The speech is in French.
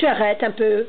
Tu arrêtes un peu.